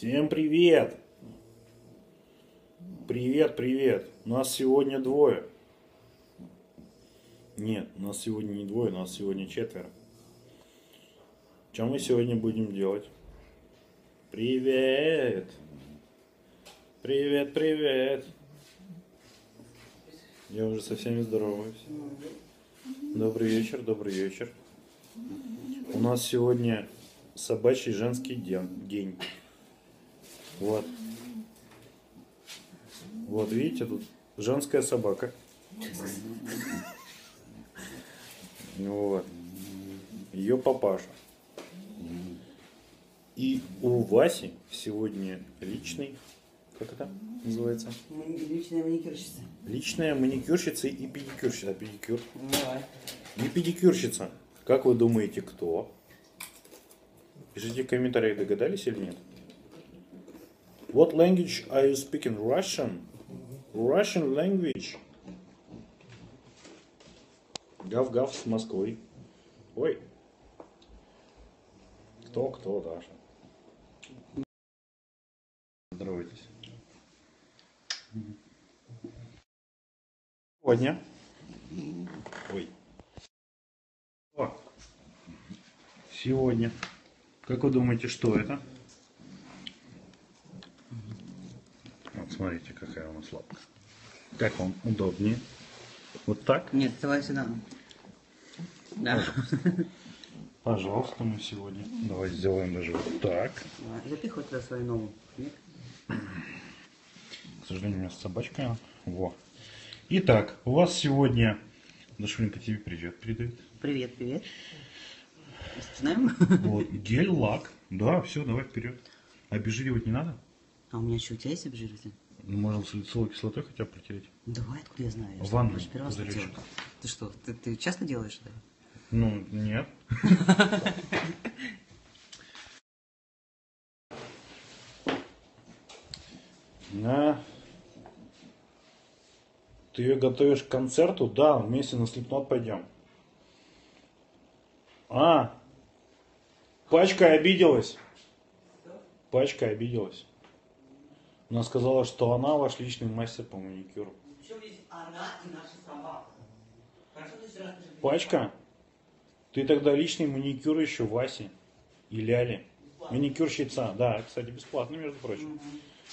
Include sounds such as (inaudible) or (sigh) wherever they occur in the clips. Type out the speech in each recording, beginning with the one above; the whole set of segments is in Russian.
Всем привет! Привет, привет! Нас сегодня двое. Нет, нас сегодня не двое, нас сегодня четверо. Что мы сегодня будем делать? Привет! Привет, привет! Я уже со всеми здороваюсь. Добрый вечер, добрый вечер. У нас сегодня собачий женский день. Вот. Вот, видите, тут женская собака. Вот. Ее папаша. И у Васи сегодня личный, как это называется? Личная маникюрщица. Личная маникюрщица и педикюрщица. Педикюр. Давай. Не педикюрщица. Как вы думаете, кто? Пишите в комментариях, догадались или нет. What language are you speaking? Russian? Russian language. Гав-гав с Москвой. Ой. Кто, кто, Даша? Здравствуйте. Сегодня. Ой. О. Сегодня. Как вы думаете, что это? Смотрите, какая у нас лапка. Как вам удобнее? Вот так? Нет, давай сюда. Да. Пожалуйста, мы сегодня. Давай сделаем даже вот так. Давай. Запихивай туда свою ногу. К сожалению, у меня собачка. Во. Итак, у вас сегодня... Дашуленька тебе привет передает. Привет, привет. Начинаем? Вот, гель-лак. Да, все, давай вперед. Обезжиривать не надо? А у меня что, у тебя есть обжириватель? Ну, Можно салициловой кислотой хотя бы протереть. Давай, откуда я знаю? Я В что, первый раз пузыречек. Ты что, ты, ты часто делаешь это? Ну, нет. На. Ты ее готовишь к концерту? Да, вместе на слепнот пойдем. А, пачка обиделась. Пачка обиделась. Она сказала, что она ваш личный мастер по маникюру. Причем здесь она и наша собака. Хорошо, Пачка? Ты тогда личный маникюр еще Васи и Ляли. Маникюрщица, да, кстати, бесплатно, между прочим.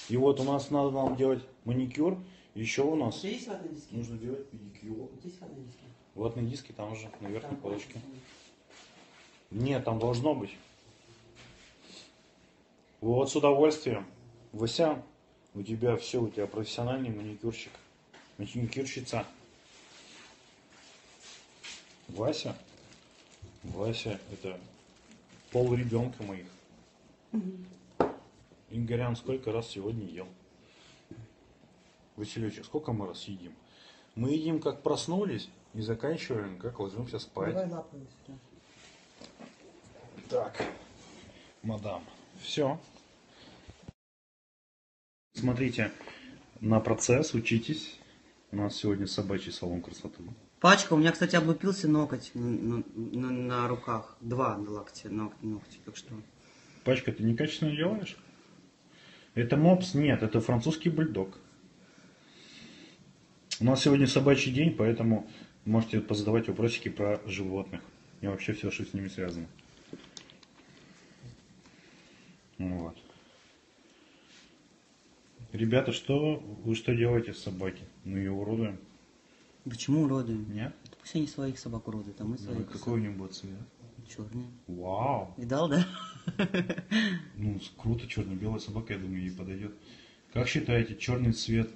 И вот у нас надо нам делать маникюр. Еще у нас есть ватные диски? нужно делать педикюр. Тебя есть ватные диски? Ватные диски там же, на верхней Там полочке. Нет, там должно быть. Вот с удовольствием. Вася, у тебя все, у тебя профессиональный маникюрщик. Маникюрщица. Вася. Вася, это пол ребенка моих. Игорян сколько раз сегодня ел? Василечек, сколько мы раз едим? Мы едим, как проснулись, и заканчиваем, как ложимся спать. Давай лапы. Так, мадам, все. Смотрите на процесс, учитесь. У нас сегодня собачий салон красоты. Пачка, у меня, кстати, облупился ноготь на, на- на руках. Два на локте, ног- ногти, так что... Пачка, ты некачественно делаешь? Это мопс? Нет, это французский бульдог. У нас сегодня собачий день, поэтому можете позадавать вопросики про животных. И вообще все, что с ними связано. Вот. Ребята, что вы что делаете с собаки? Мы ее уродуем? Почему уродуем? Нет? Да Пусть они своих собак уродуют, а мы Давай, своих. какой у него будет цвет? Черные. Вау! Видал, да? Ну, круто, черно-белая собака, я думаю, ей подойдет. Как считаете, черный цвет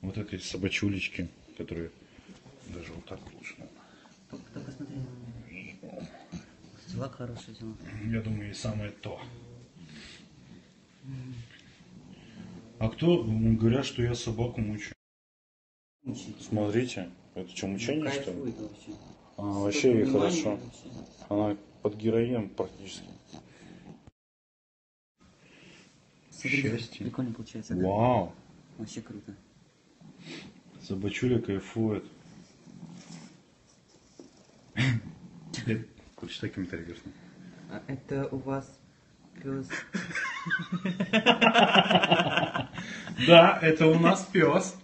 вот этой собачулечки, которая даже вот так лучше? Только, только смотри на меня. Собака хорошая тема. Я думаю, и самое то. А кто м, говорят, что я собаку мучаю? Смотрите, это что, мучение, что ли? Вообще. А, вообще ей хорошо. вообще. Она под героином практически. Смотри, Счастье. Прикольно получается, да? Вау! Вообще круто. Собачуля кайфует. (laughs) Почитай комментарий верхний. А это у вас пес (laughs) (laughs) Да, это у нас пес.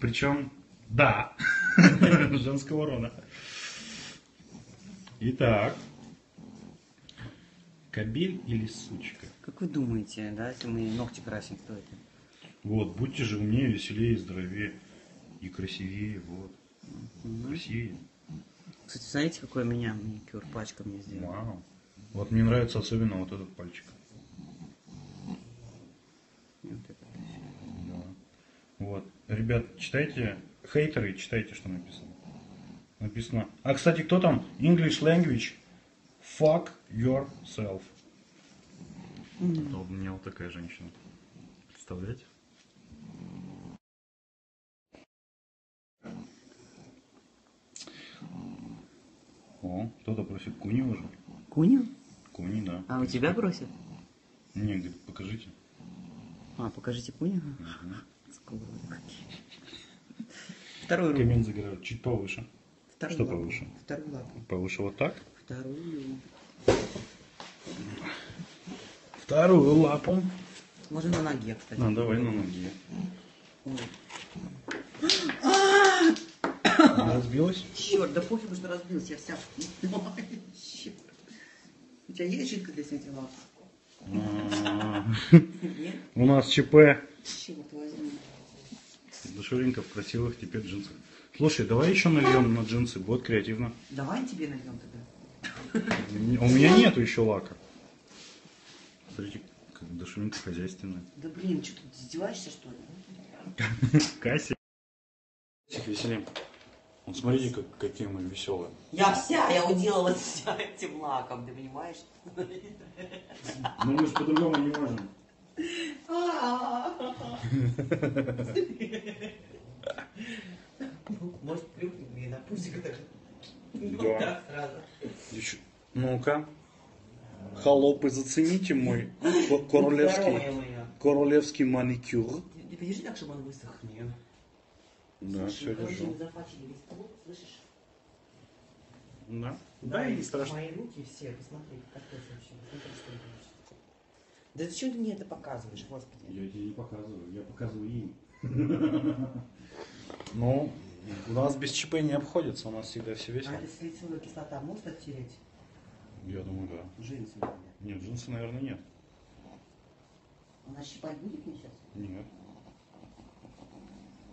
Причем, да, (laughs) женского рода. Итак, кобель или сучка? Как вы думаете, да, если мы ногти красим, кто это? Вот, будьте же умнее, веселее, здоровее и красивее, вот. Красивее. Кстати, знаете, какой у меня маникюр пачка мне сделала? Вау. Вот мне нравится особенно вот этот пальчик. Вот это. Да. Вот. Ребят, читайте, хейтеры, читайте, что написано. Написано. А, кстати, кто там? English language. Fuck yourself. Это у меня вот такая женщина. Представляете? О, кто-то просит куни уже. Куню? Куни, да. А у тебя бросит? Не, говорит, покажите. А, покажите куню. Скоро какие. Вторую руку. Коммент загорают чуть повыше. Вторую Что лапу. повыше? Вторую лапу. Повыше вот так. Вторую. Вторую лапу. Можно на ноге, кстати. Ну, давай на. Она разбилась? Черт, да пофигу, что разбилась, я вся. Черт. У тебя есть жидкость для снятия лап? А? У нас ЧП. Черт возьми. Душуренька в красивых теперь джинсах. Слушай, давай еще нальем на джинсы, будет креативно. Давай тебе нальем тогда. У меня нету еще лака. Смотрите, как Душуренька хозяйственная. Да блин, что ты издеваешься, что ли? Касси. Веселим. Вот смотрите, как, какие мы веселые. Я вся, я уделалась (laughs) вся этим лаком, ты понимаешь? Ну мы же по-другому не можем. Может, плюхнет мне на пусик так. Да. так сразу. Еще- Ну-ка. Холопы, зацените мой королевский, королевский маникюр. Ты подержи так, чтобы он высох. Нет. Да, все держу. Да. Да, и не страшно. Мои руки все, посмотри, как это вообще. Смотри, что это. Да зачем ты мне это показываешь, господи? Я тебе не показываю, я показываю им. (laughs) Ну, у нас без ЧП не обходится, у нас всегда все А весело. это салициловая кислота может оттереть Я думаю, да. джинсы, например? Нет, джинсы, наверное, нет. Она щипать будет мне сейчас? Нет.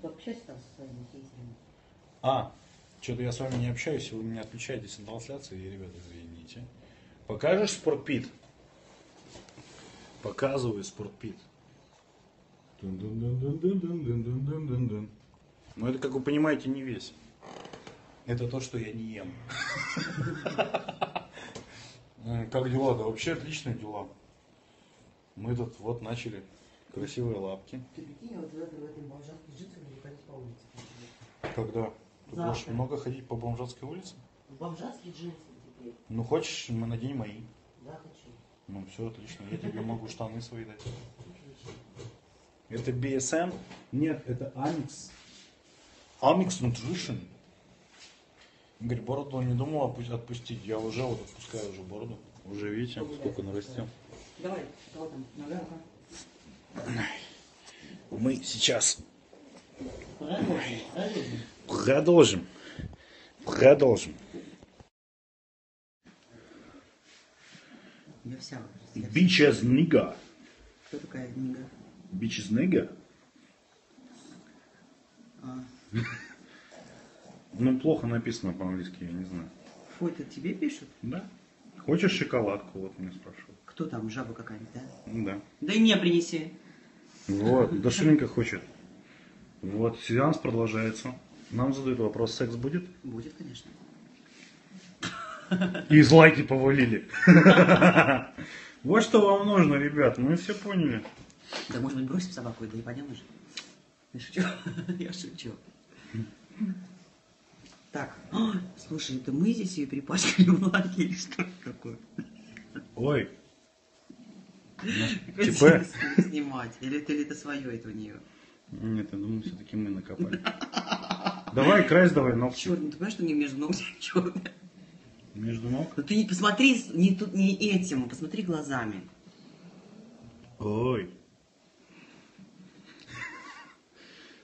Ты общайся там со своими хейтерами. А, что-то я с вами не общаюсь, вы меня отключаетесь от трансляции, и, ребята, извините. Покажешь спортпит? Показываю спортпит. Но ну, это, как вы понимаете, не весь. Это то, что я не ем. (laughs) Ну, как дела? Да вообще отличные дела. Мы тут вот начали красивые лапки. Когда? Ты будешь много ходить по бомжатской улице? В бомжатские джинсы теперь. Ну хочешь, мы надень мои. Да, хочу. Ну все отлично, я тебе могу штаны свои дать. Это BSM? Нет, это Amix. Amix Nutrition. Игорь, бороду не думал отпустить. Я уже вот отпускаю уже бороду. Уже видите, сколько нарастил. Давай, кого там? Нога. Мы сейчас Продолжим, продолжим. продолжим. Я вся. я. Bitches nigga. Кто такая? Bitches nigga? А, (laughs) Ну, плохо написано по-английски, я не знаю. фу, это тебе пишут? Да? Хочешь шоколадку? Вот меня спрашивают. Кто там, жаба какая-нибудь, да? Да. Да и мне принеси. Вот, (laughs) Дашуленька хочет. Вот, сеанс продолжается. Нам задают вопрос, секс будет? Будет, конечно. И лайки повалили. (laughs) Вот что вам нужно, ребят, мы все поняли. Да может быть бросим собаку, да и пойдем уже. Я шучу. (laughs) Я шучу. Так, (gasps) слушай, это мы здесь ее перепачкали в лаке или что такое? Ой. ЧП? снимать. Или это, или это свое, это у нее. Нет, я думаю, все-таки мы накопали. Давай, крась давай ногти. Черт, ну ты понимаешь, что у нее между ног (laughs) черное? Между ног. Ну ты не посмотри не тут не этим, посмотри глазами. Ой.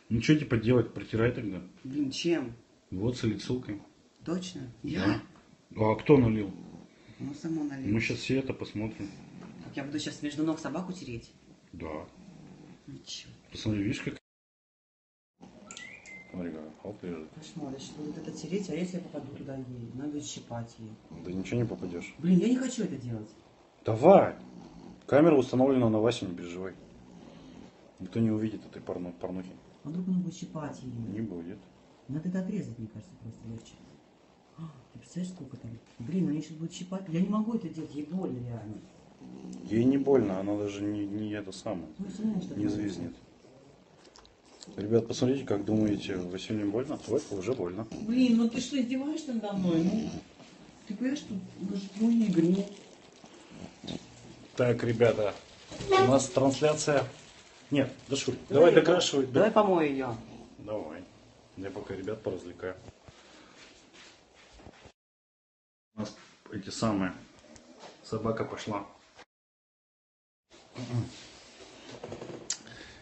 Ну что типа делать? Протирай тогда. Блин, чем? Вот с лицилкой. Точно? Да. Я? А кто налил? Ну, само налил. Мы сейчас все это посмотрим. Так я буду сейчас между ног собаку тереть? Да. Ничего. Посмотри, видишь, как... Смотри, как хоп, лежит. Кошмар, я буду вот это тереть, а если я попаду туда ей? Надо щипать ей. Да ничего не попадешь. Блин, я не хочу это делать. Давай! Камера установлена на Васе, не переживай. Никто не увидит этой порно- порнухи. А вдруг она будет щипать ее? Не будет. Надо это отрезать, мне кажется, просто легче. А, Ты представляешь, сколько там? Блин, они сейчас будут щипать. Я не могу это делать, ей больно реально. Ей не больно, она даже не, не это самое. Ну, знаешь, Не это? Ребят, посмотрите, как думаете, Василию больно? Вот, уже больно. Блин, ну ты что, издеваешься надо мной? Ну, ты понимаешь, что даже твой не игре. Так, ребята, у нас трансляция... Нет, Дашуль, давай докрашивай. Давай помой ее. Давай. Я пока ребят поразвлекаю. У нас эти самые... Собака пошла.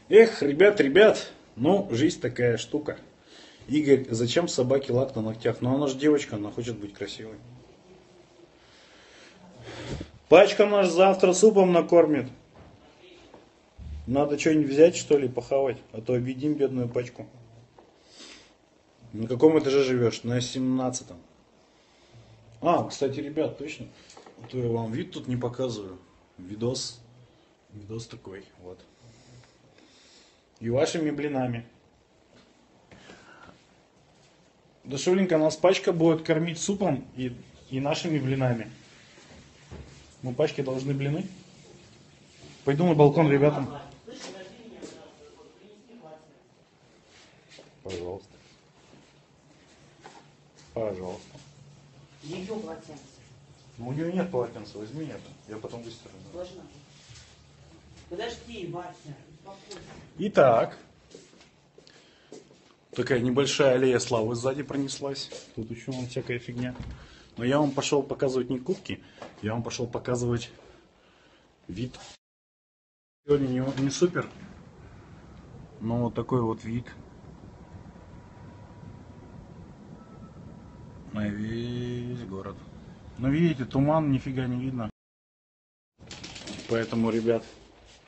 Эх, ребят, ребят, ну, жизнь такая штука. Игорь, зачем собаке лак на ногтях? Ну, она же девочка, она хочет быть красивой. Пачка наш завтра супом накормит. Надо что-нибудь взять, что ли, похавать, а то объедим бедную пачку. На каком этаже живешь? На 17-м. А, кстати, ребят, точно. А то я вам вид тут не показываю. Видос. Видос такой, вот. И вашими блинами. Дашуленька, нас пачка будет кормить супом и, и нашими блинами. Мы пачке должны блины. Пойду на балкон ребятам. Пожалуйста. Пожалуйста. Ее полотенце. Ну, у нее нет полотенца, возьми это. Я потом выстираю. Сложно? Подожди, Вася. Итак. Такая небольшая аллея славы сзади пронеслась. Тут еще вон всякая фигня. Но я вам пошел показывать не кубки, я вам пошел показывать вид. Сегодня не, не супер, но вот такой вот вид. На весь город. Но видите, туман нифига не видно. Поэтому, ребят,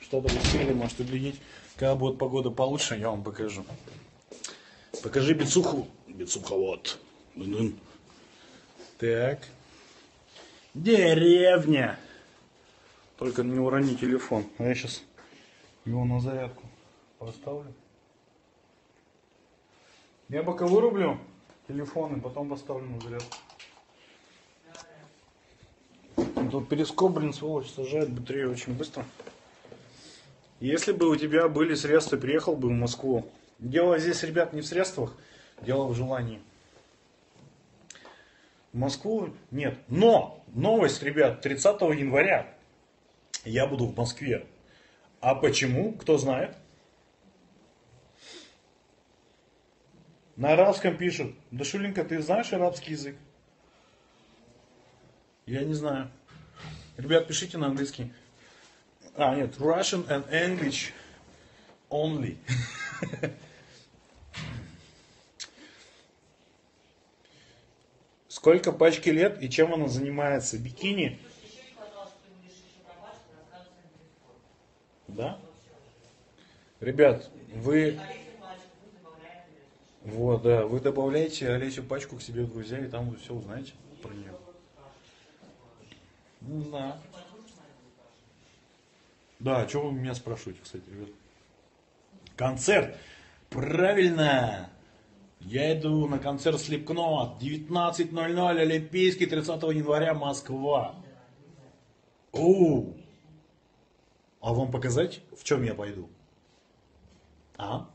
что-то успели, может углядеть. Когда будет погода получше, я вам покажу. Покажи бицуху. Вот. Так. Деревня. Только не урони телефон. А я сейчас его на зарядку поставлю. Я пока вырублю телефон и потом поставлю на зарядку. Тут перископ, блин, сволочь, сажает батарею очень быстро. Если бы у тебя были средства, приехал бы в Москву. Дело здесь, ребят, не в средствах, дело в желании. В Москву нет. Но новость, ребят, 30 января я буду в Москве. А почему? Кто знает? На арабском пишут. Дашуленька, ты знаешь арабский язык? Я не знаю. Ребят, пишите на английский. А, нет, Russian and English only. Сколько пачки лет и чем она занимается? Бикини? Да? Ребят, вы... Вот, да, вы добавляете Олесю пачку к себе в друзья, и там вы все узнаете про нее. Не знаю. Да, что вы меня спрашиваете, кстати, ребят? Концерт. Правильно. Я иду на концерт Слепкнот. 19.00, Олимпийский, 30 января, Москва. Оу. А вам показать, в чем я пойду? А?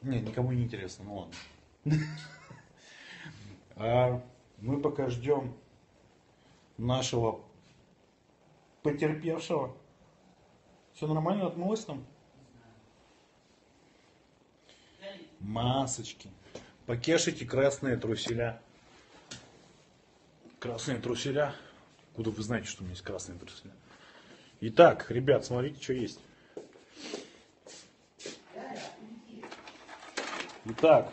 Не, никому не интересно, ну ладно. (laughs) А мы пока ждем нашего потерпевшего. Все нормально, отмылось там? Масочки. Покешите красные труселя. Красные труселя. Куда вы знаете, что у меня есть красные труселя? Итак, ребят, смотрите, что есть. Итак,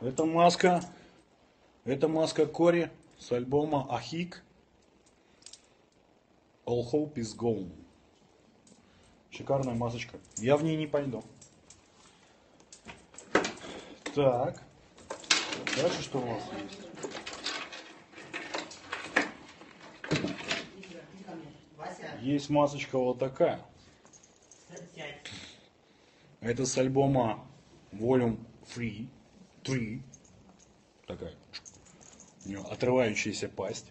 это маска, это маска Кори с альбома Ахик. All Hope is Gone. Шикарная масочка. Я в ней не пойду. Так. Дальше что у нас есть? Есть масочка вот такая. Это с альбома Volume 3. 3. Такая. У нее отрывающаяся пасть.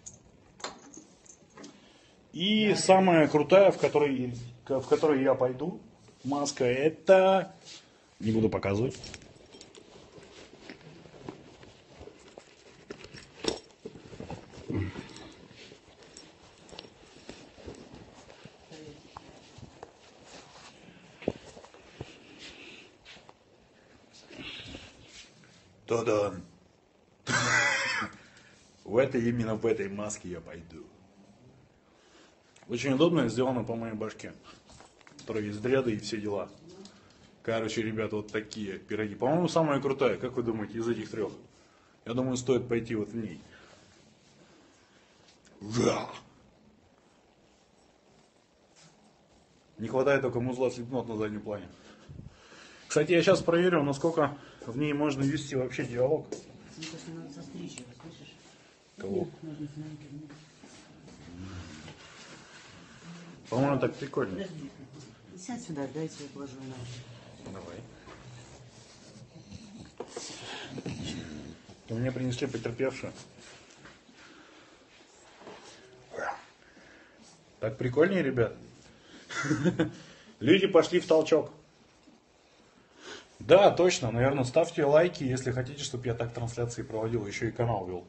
И самая крутая, в которой, в которой я пойду, маска, это... Не буду показывать. Та-дан. (laughs) В этой, именно в этой маске я пойду. Очень удобно сделано по моей башке. Которая из дреда и все дела. Короче, ребята, вот такие пироги. По-моему, самая крутая. Как вы думаете, из этих трех? Я думаю, стоит пойти вот в ней. Да. Не хватает только музла слепнот на заднем плане. Кстати, я сейчас проверю, насколько в ней можно вести вообще диалог. Мне кажется, надо состричь его, слышишь? Кого? По-моему, так прикольно. Сядь сюда, дайте я положу на. Давай. Мне принесли потерпевшую. Так прикольнее, ребят. Люди пошли в толчок. Да, точно, наверное, ставьте лайки, если хотите, чтобы я так трансляции проводил, еще и канал вел.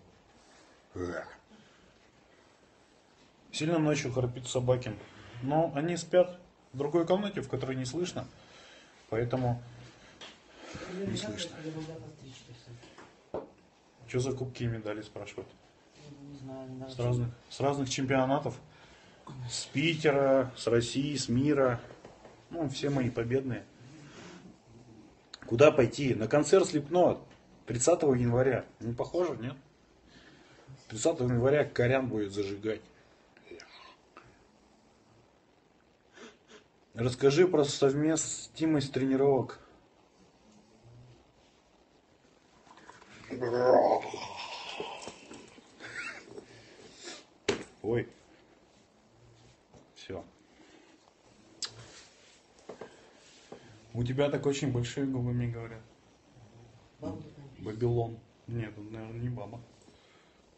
Сильно ночью храпит собаки. Но они спят в другой комнате, в которой не слышно. Поэтому не слышно. Что за кубки и медали спрашивают? Не знаю, С разных, с разных чемпионатов. С Питера, с России, с мира. Ну, все мои победные. Куда пойти? На концерт Слепнот 30 января. Не похоже, нет? 30 января Корян будет зажигать. Расскажи про совместимость тренировок. Ой. Все. У тебя так очень большие губы, мне говорят. Бабилон. Нет, это, наверное, не баба.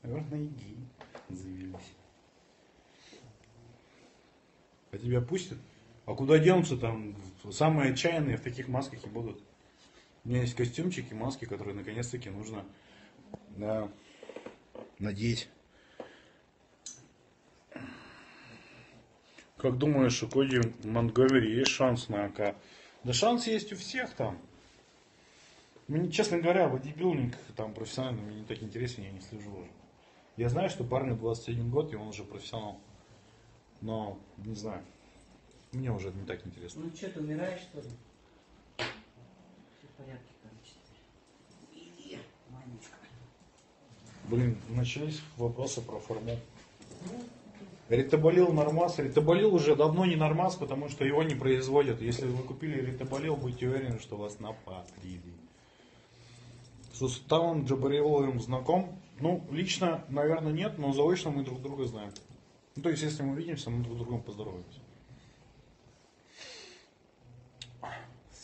Наверное, иди. Завелись. А тебя пустят? А куда денутся там? Самые отчаянные в таких масках и будут. У меня есть костюмчики, маски, которые наконец-таки нужно да, надеть. Как думаешь, у Коди Монтгомери есть шанс на АК? Да шанс есть у всех там. Мне, честно говоря, бодибилдинг там профессионально мне не так интересен, я не слежу уже. Я знаю, что парню 21 год, и он уже профессионал. Но, не знаю, мне уже не так интересно. Ну что, ты умираешь, что ли? Все в порядке, короче. Иди, Манечка. Блин, начались вопросы про форму. Ритоболил нормас. Ритоболил уже давно не нормас, потому что его не производят. Если вы купили ритоболил, будьте уверены, что вас напатрили. С уставом Джабариловым знаком? Ну, лично, наверное, нет, но заочно мы друг друга знаем. Ну, то есть, если мы увидимся, мы друг с другом поздороваемся.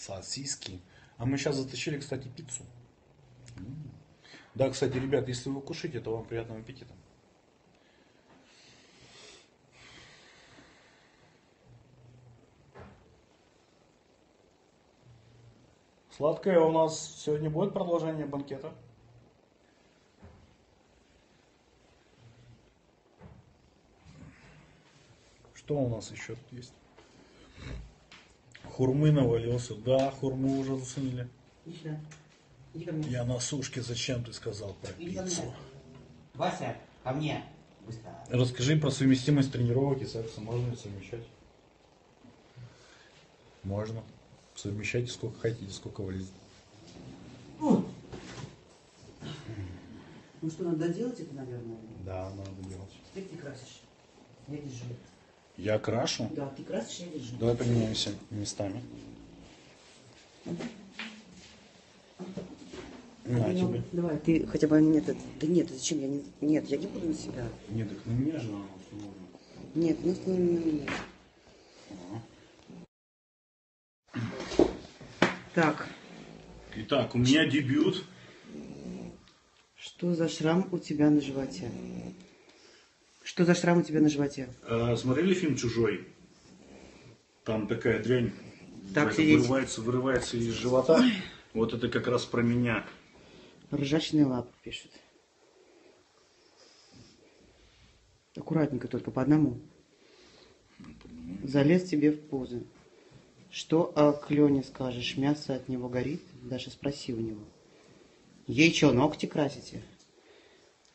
Сосиски. А мы сейчас затащили, кстати, пиццу. Да, кстати, ребят, если вы кушаете, то вам приятного аппетита. Сладкое у нас сегодня будет продолжение банкета. Что у нас еще тут есть? Хурмы навалился. Да, хурму уже заценили. Иди ко мне. Я на сушке, зачем ты сказал про Иди ко мне. пиццу? Вася, ко мне. Быстро. Расскажи про совместимость тренировок и секса. Можно ли совмещать? Можно. Совмещайте сколько хотите, сколько влезет. Ну что, надо делать это, наверное? Да, надо делать. Как ты красишь? Я держу. Я крашу. Да, ты красишь, я держу. Давай поменяемся местами. На Ну, тебе. Давай, ты хотя бы нет, это- да нет, зачем я не, нет, я не буду на себя. Нет, так на меня же надо установлено. Нет, ну что на меня. Так, Итак, у меня дебют. что за шрам у тебя на животе? Что за шрам у тебя на животе? А, смотрели фильм «Чужой»? Там такая дрянь Так вырывается, вырывается из живота. Вот это как раз про меня. Ржачные лапы пишут. Аккуратненько только по одному. Залез тебе в пузо. Что о клене скажешь? Мясо от него горит? Даша, спроси у него. Ей что, ногти красите?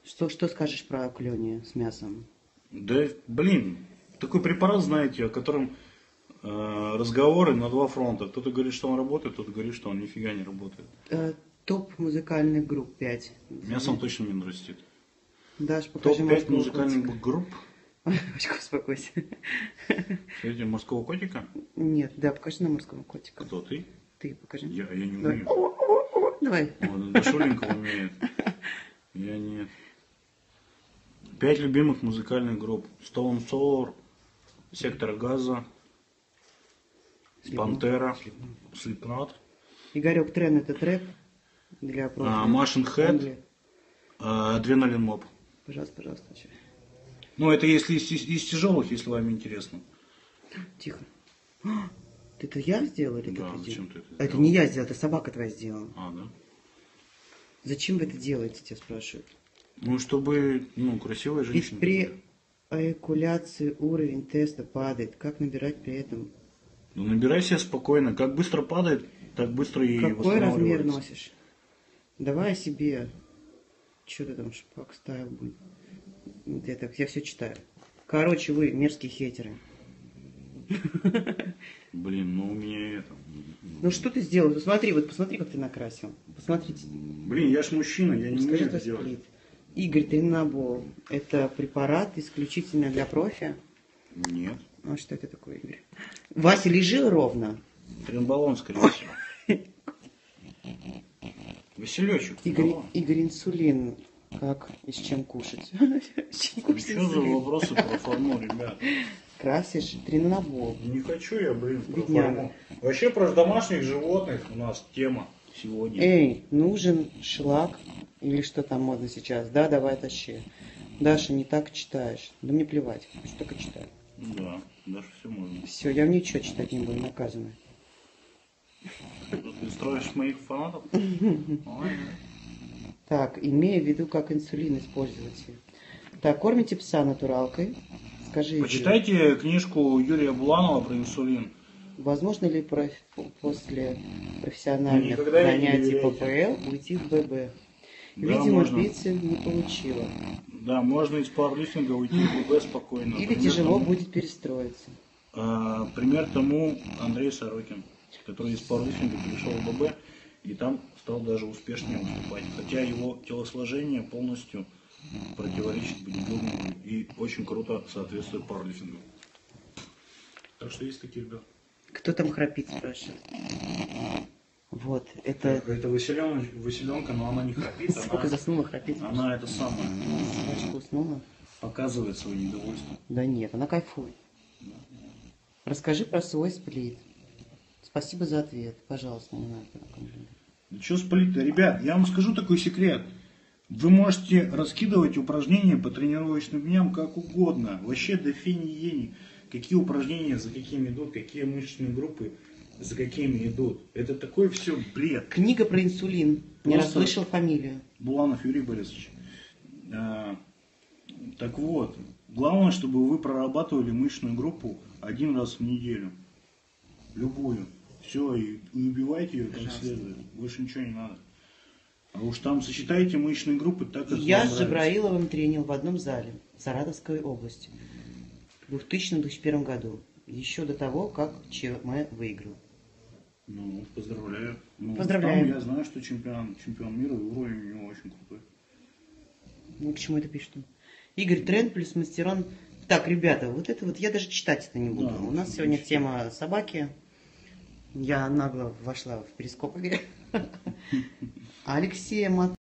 Что, что скажешь про клене с мясом? Да, блин, такой препарат, знаете, о котором э, разговоры на два фронта. Кто-то говорит, что он работает, кто-то говорит, что он нифига не работает. Э, топ музыкальных групп 5. Мясо он точно не нарастит. Даш, покажи Топ-5 морского музыкальных котика. групп. (laughs) Очко, успокойся. Эти морского котика. Нет, да, покажи нам морского котика. Кто ты? Ты покажи. Я, я не Давай. умею. Давай. Вот, Дашуленька (laughs) умеет. Я нет. Пять любимых музыкальных групп. Stone Sour, Сектор Газа, Пантера, Slipknot, Игорек, трен это трэп для профи. а, Machine Head, Англия. а, Adrenaline Mob. Пожалуйста, пожалуйста. Ну, это если из, из- из тяжелых, если вам интересно. Тихо. А, (gasps) Это я сделал или Да, это ты зачем делал? ты это А это сделал? не я сделал, это собака твоя сделала. А, да? Зачем вы это делаете, тебя спрашивают? Ну, чтобы, ну, красивая женщина. при эякуляции уровень теста падает. Как набирать при этом? Ну, набирай себя спокойно. Как быстро падает, так быстро и Какой размер носишь? Давай себе. Что ты там шпак ставил будет? Я, так, я все читаю. Короче, вы мерзкие хейтеры. Блин, ну у меня это... Ну что ты сделал? Ну, смотри, вот посмотри, как ты накрасил. Посмотрите. Блин, я ж мужчина, я не Скажи, умею это это делать. сплит. Игорь Тринабол. Это препарат исключительно для профи. Нет. А что это такое, Игорь? Вася, лежи ровно. Тренбаллон, скорее всего. Василечек. (laughs) Игорь. Игорь инсулин. Как и с чем кушать? (laughs) Что за вопросы про форму, ребят? Красишь тринабол. Не хочу я, блин, про форму. Вообще про домашних животных у нас тема сегодня. Эй, нужен шлак или что там модно сейчас? Да, давай тащи. Даша, не так читаешь. Да мне плевать, что только читаю. Да, даже все можно. Все, я ничего читать не буду, наказана. Ты строишь моих фанатов? Так, имея в виду, как инсулин использовать. Так, кормите пса натуралкой. Скажи, Почитайте книжку Юрия Буланова про инсулин. Возможно ли проф- после профессиональных Никогда занятий. ППЛ уйти в ББ? Да, Видимо, можно. пиццы не получила. Да, можно из пауэрлифтинга уйти в ББ спокойно. Или Пример тяжело тому- будет перестроиться. А, пример тому Андрей Сорокин, который из пауэрлифтинга перешел в ББ и там стал даже успешнее выступать. Хотя его телосложение полностью противоречит бодибилдингу и очень круто соответствует пауэрлифтингу. Так что есть такие ребята. Кто там храпит, спрашивает. Вот, это... Это Василенка, Василенка, но она не храпит, Сколько она, заснула, храпит? она это самое, Сашка уснула? показывает свое недовольство. Да нет, она кайфует. Расскажи про свой сплит. Спасибо за ответ. Пожалуйста, не надо. Да что спалить-то, ребят, я вам скажу такой секрет. Вы можете раскидывать упражнения по тренировочным дням как угодно. Вообще до фени ени. Какие упражнения за какими идут, какие мышечные группы за какими идут. Это такой все бред. Книга про инсулин. Не Просто- расслышал фамилию. Буланов Юрий Борисович. А, так вот, главное, чтобы вы прорабатывали мышечную группу один раз в неделю. Любую. Все, и, и убивайте ее как Пожалуйста. следует. Больше ничего не надо. А уж там сочетаете мышечные группы так, как Я с нравится. Джабраиловым тренил в одном зале в Саратовской области в 2000-2001 году, еще до того, как ЧМ выиграл. Ну, поздравляю. Ну, Поздравляем. Там я знаю, что чемпион, чемпион мира, уровень у него очень крутой. Ну, к чему это пишет он? Игорь Тренд плюс мастерон. Так, ребята, вот это вот я даже читать это не буду. Да, У нас сегодня читать. тема собаки. Я нагло вошла в перископ игре. (laughs) Алексея Мат